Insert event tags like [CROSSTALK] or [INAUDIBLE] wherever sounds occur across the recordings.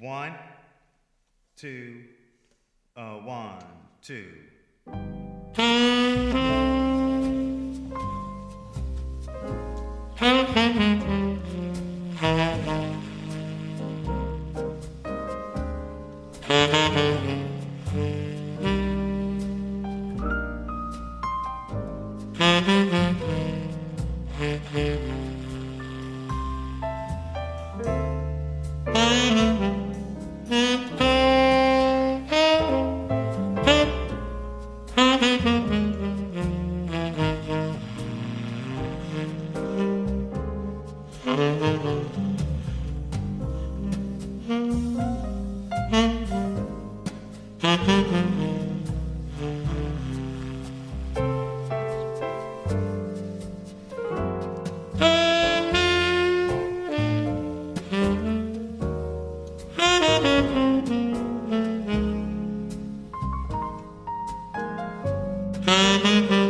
One, two, uh, one, two. [LAUGHS] Mm-hmm.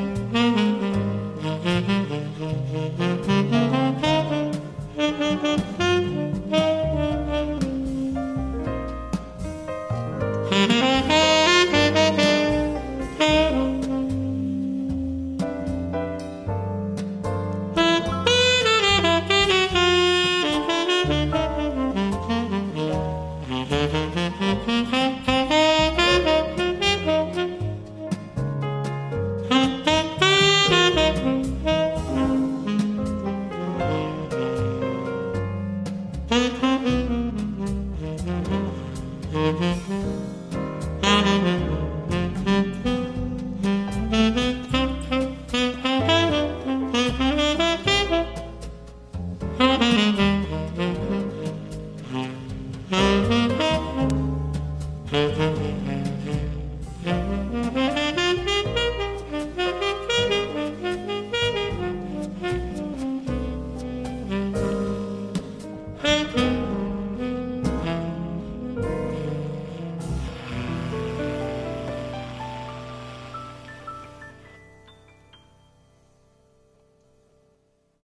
Mm-hmm.